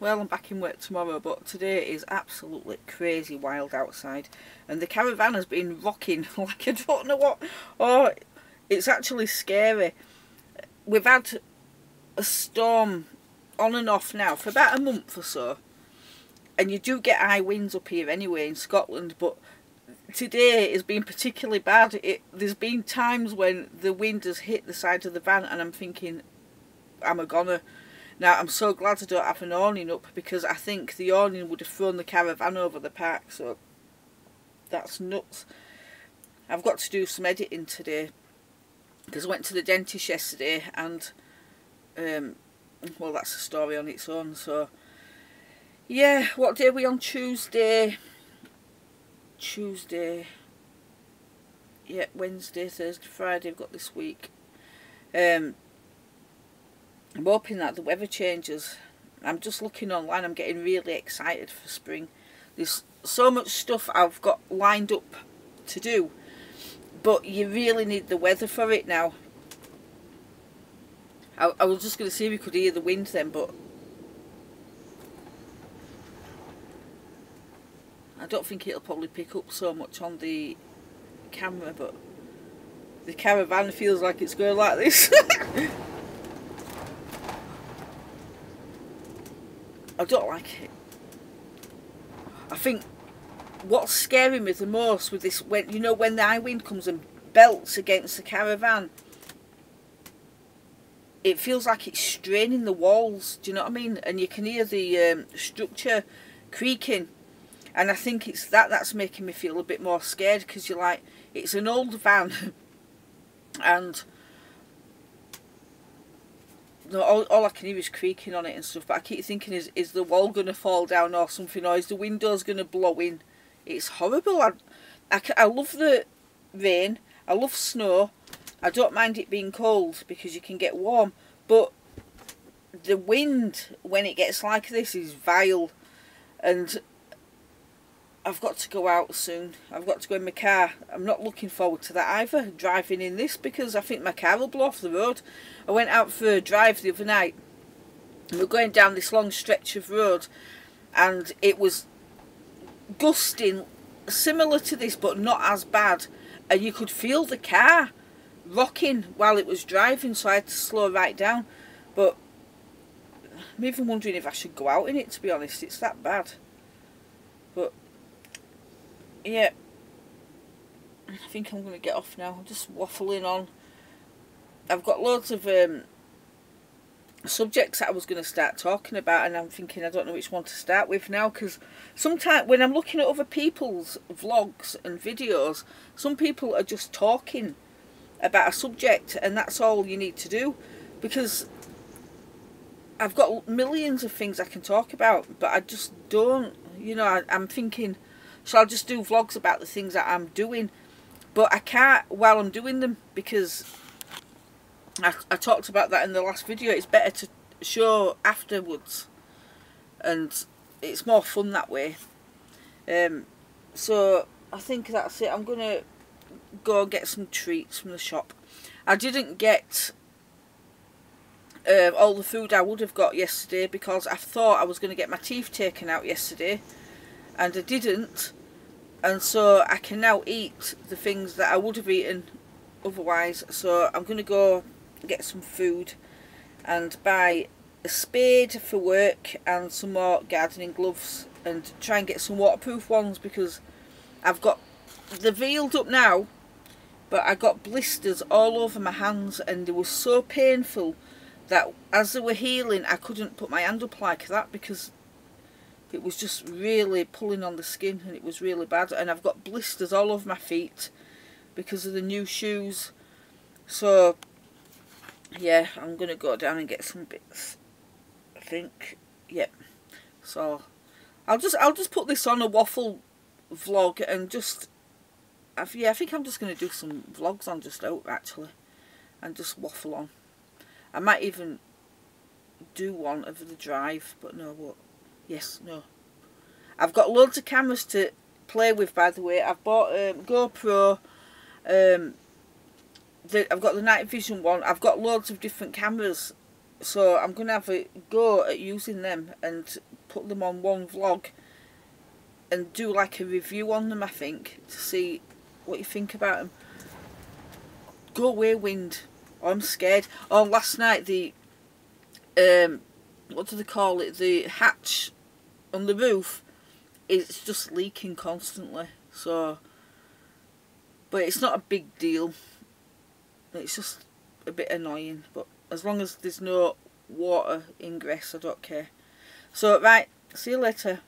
well I'm back in work tomorrow but today is absolutely crazy wild outside. And the caravan has been rocking like I don't know what. Oh it's actually scary. We've had a storm on and off now for about a month or so. And you do get high winds up here anyway in Scotland but today has been particularly bad. It there's been times when the wind has hit the side of the van and I'm thinking I'm a goner now I'm so glad I don't have an awning up because I think the awning would have thrown the caravan over the park so that's nuts. I've got to do some editing today because I went to the dentist yesterday and um, well that's a story on its own so yeah what day are we on? Tuesday. Tuesday. Yeah Wednesday Thursday Friday I've got this week. Um, I'm hoping that the weather changes. I'm just looking online, I'm getting really excited for spring. There's so much stuff I've got lined up to do, but you really need the weather for it now. I, I was just going to see if we could hear the wind then, but I don't think it'll probably pick up so much on the camera, but the caravan feels like it's going like this. I don't like it. I think what's scaring me the most with this, when you know when the high wind comes and belts against the caravan, it feels like it's straining the walls, do you know what I mean? And you can hear the um, structure creaking. And I think it's that that's making me feel a bit more scared because you're like, it's an old van and all, all I can hear is creaking on it and stuff, but I keep thinking, is, is the wall going to fall down or something, or is the windows going to blow in? It's horrible. I, I, I love the rain, I love snow, I don't mind it being cold because you can get warm, but the wind, when it gets like this, is vile, and I've got to go out soon. I've got to go in my car. I'm not looking forward to that either, driving in this, because I think my car will blow off the road. I went out for a drive the other night, we're going down this long stretch of road, and it was gusting, similar to this, but not as bad, and you could feel the car rocking while it was driving, so I had to slow right down, but I'm even wondering if I should go out in it, to be honest, it's that bad. But yeah, I think I'm going to get off now. I'm just waffling on. I've got loads of um, subjects that I was going to start talking about and I'm thinking I don't know which one to start with now because sometimes when I'm looking at other people's vlogs and videos, some people are just talking about a subject and that's all you need to do because I've got millions of things I can talk about but I just don't, you know, I, I'm thinking so I'll just do vlogs about the things that I'm doing. But I can't while I'm doing them because I, I talked about that in the last video. It's better to show afterwards. And it's more fun that way. Um, so I think that's it. I'm going to go and get some treats from the shop. I didn't get uh, all the food I would have got yesterday because I thought I was going to get my teeth taken out yesterday and I didn't and so I can now eat the things that I would have eaten otherwise. So I'm going to go get some food and buy a spade for work and some more gardening gloves and try and get some waterproof ones because I've got the veiled up now but I got blisters all over my hands and they were so painful that as they were healing I couldn't put my hand up like that because it was just really pulling on the skin and it was really bad. And I've got blisters all over my feet because of the new shoes. So yeah I'm gonna go down and get some bits I think. Yep. So I'll just I'll just put this on a waffle vlog and just I've, yeah I think I'm just gonna do some vlogs on just out actually and just waffle on. I might even do one of the drive but no what Yes, no. I've got loads of cameras to play with, by the way. I've bought um, GoPro. Um, the, I've got the night vision one. I've got loads of different cameras so I'm going to have a go at using them and put them on one vlog and do like a review on them I think to see what you think about them. Go away wind. Oh, I'm scared. Oh last night the um what do they call it? The hatch on the roof it's just leaking constantly. So but it's not a big deal. It's just a bit annoying but as long as there's no water ingress I don't care. So right, see you later.